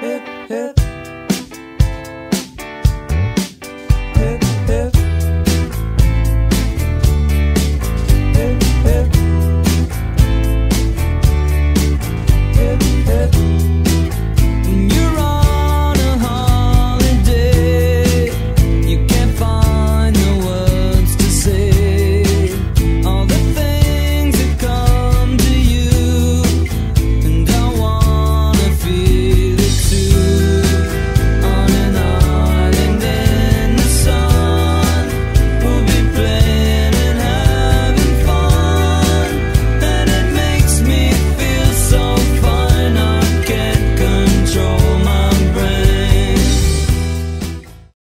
hip, hip.